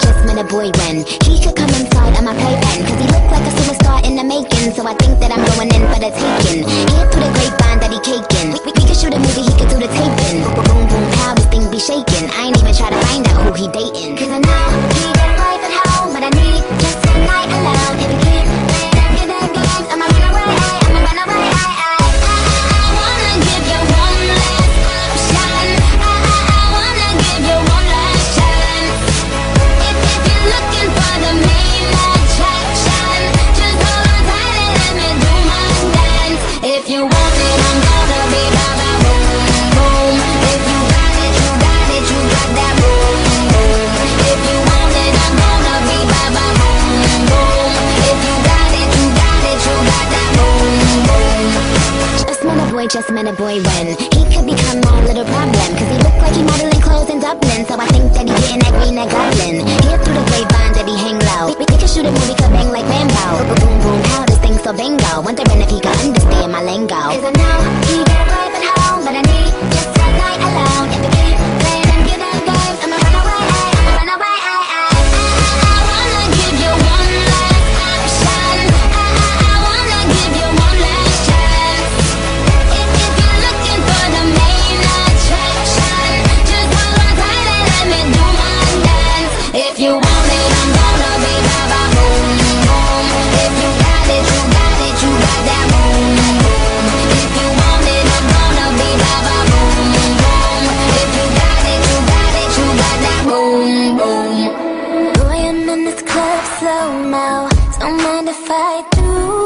just met a boy when he could come inside on my playpen. Cause he looked like just met a boy when He could become my little problem. Cause he looked like he modeling clothes in Dublin So I this club slow now. Don't mind if I do.